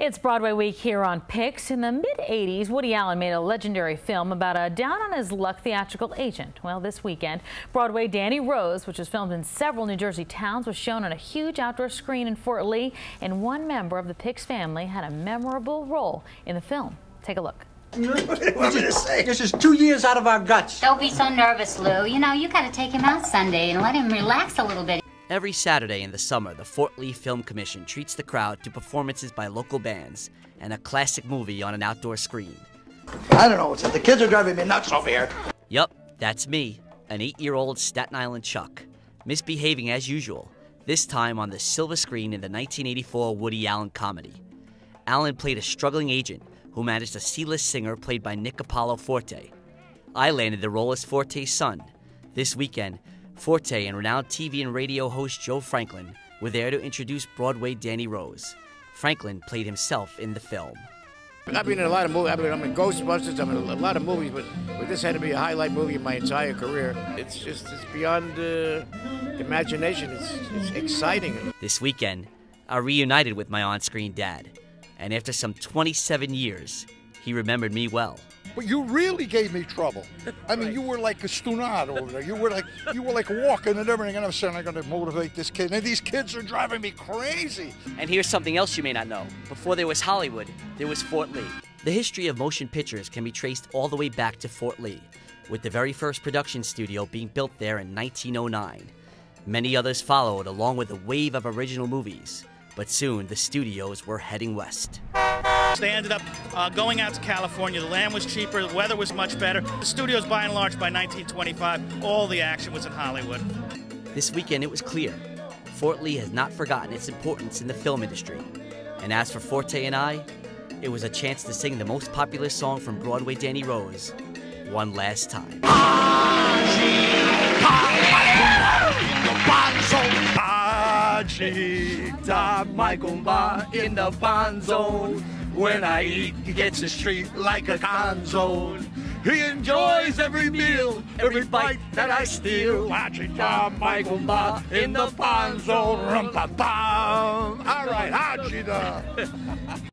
It's Broadway week here on Pix. In the mid-80s, Woody Allen made a legendary film about a down-on-his-luck theatrical agent. Well, this weekend, Broadway Danny Rose, which was filmed in several New Jersey towns, was shown on a huge outdoor screen in Fort Lee, and one member of the Pix family had a memorable role in the film. Take a look. What did say? This is two years out of our guts. Don't be so nervous, Lou. You know, you gotta take him out Sunday and let him relax a little bit. Every Saturday in the summer, the Fort Lee Film Commission treats the crowd to performances by local bands and a classic movie on an outdoor screen. I don't know what's it. The kids are driving me nuts over here. Yup, that's me, an eight year old Staten Island Chuck, misbehaving as usual, this time on the silver screen in the 1984 Woody Allen comedy. Allen played a struggling agent who managed a C list singer played by Nick Apollo Forte. I landed the role as Forte's son. This weekend, Forte and renowned TV and radio host Joe Franklin were there to introduce Broadway Danny Rose. Franklin played himself in the film. I've been in a lot of movies. I've been, I'm in Ghostbusters. I'm in a lot of movies, but, but this had to be a highlight movie of my entire career. It's just it's beyond uh, imagination. It's, it's exciting. This weekend, I reunited with my on screen dad, and after some 27 years, he remembered me well. But you really gave me trouble. I mean, you were like a stunad over there. You were like you were like walking and everything, and I'm saying I'm going to motivate this kid. And these kids are driving me crazy. And here's something else you may not know. Before there was Hollywood, there was Fort Lee. The history of motion pictures can be traced all the way back to Fort Lee, with the very first production studio being built there in 1909. Many others followed, along with a wave of original movies, but soon the studios were heading west. They ended up uh, going out to California. The land was cheaper, the weather was much better. The studios, by and large, by 1925, all the action was in Hollywood. This weekend, it was clear Fort Lee has not forgotten its importance in the film industry. And as for Forte and I, it was a chance to sing the most popular song from Broadway Danny Rose one last time. my gumba in the bond zone. When I eat, he gets his treat like a con zone. He enjoys every meal, every bite that I steal. Agita, my gumba in the bond zone. Rum pa pam. All right, Agita.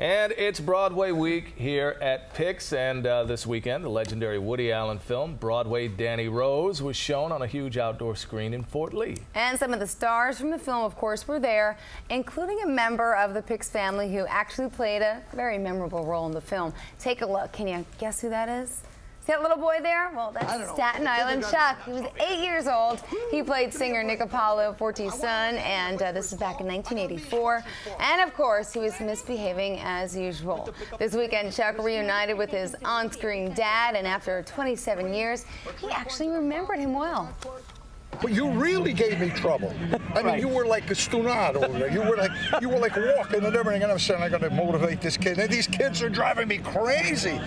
And it's Broadway week here at Pix, and uh, this weekend, the legendary Woody Allen film, Broadway Danny Rose, was shown on a huge outdoor screen in Fort Lee. And some of the stars from the film, of course, were there, including a member of the Pix family who actually played a very memorable role in the film. Take a look. Can you guess who that is? That little boy there? Well, that's Staten Island Chuck. He was eight years old. He played singer Nick Apollo, Forte's son, and uh, this is back in 1984. And of course, he was misbehaving as usual. This weekend, Chuck reunited with his on-screen dad, and after 27 years, he actually remembered him well. But you really gave me trouble. I mean, you were like a stunad over there. You were like you were like walking and everything, and I'm saying I got to motivate this kid. And these kids are driving me crazy.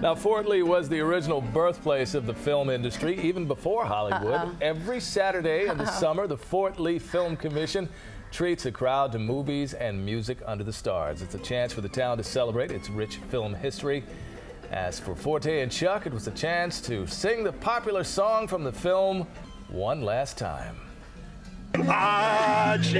Now, Fort Lee was the original birthplace of the film industry, even before Hollywood. Uh-uh. Every Saturday in the Uh-oh. summer, the Fort Lee Film Commission treats a crowd to movies and music under the stars. It's a chance for the town to celebrate its rich film history. As for Forte and Chuck, it was a chance to sing the popular song from the film one last time. Agita,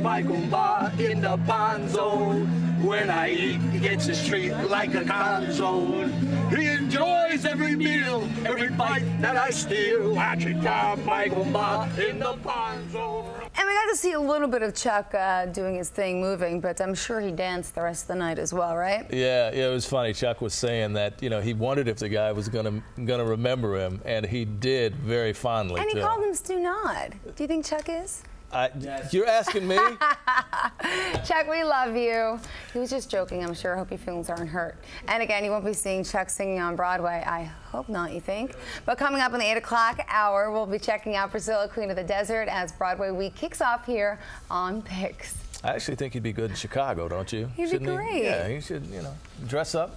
my gumba in the bond zone. When I eat, he gets his treat like a con zone. He enjoys every meal, every bite that I steal. Agita, my gumba in the bond zone. And we got to see a little bit of Chuck uh, doing his thing, moving, but I'm sure he danced the rest of the night as well, right? Yeah, yeah, it was funny. Chuck was saying that you know he wondered if the guy was gonna gonna remember him, and he did very fondly. And he too. called him stunad. Do you think Chuck is? I, You're asking me? Chuck, we love you. He was just joking, I'm sure. I hope your feelings aren't hurt. And again, you won't be seeing Chuck singing on Broadway. I hope not, you think? But coming up in the 8 o'clock hour, we'll be checking out Priscilla, Queen of the Desert, as Broadway Week kicks off here on Pix. I actually think he'd be good in Chicago, don't you? He'd be Shouldn't great. Yeah, he should, you know, dress up.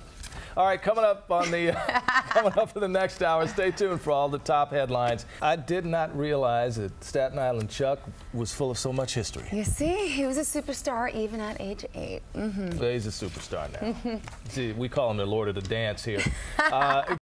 All right, coming up on the coming up in the next hour. Stay tuned for all the top headlines. I did not realize that Staten Island Chuck was full of so much history. You see, he was a superstar even at age 8. Mm-hmm. He's a superstar now. See, we call him the Lord of the Dance here. Uh,